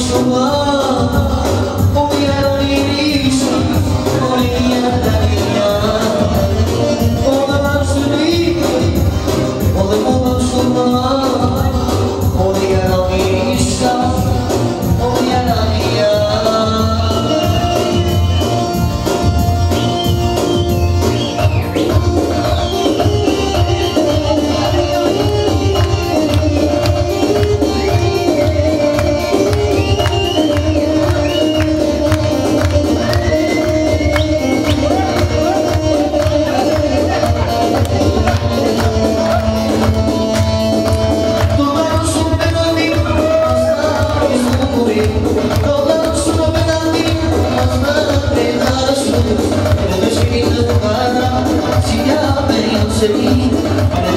What? city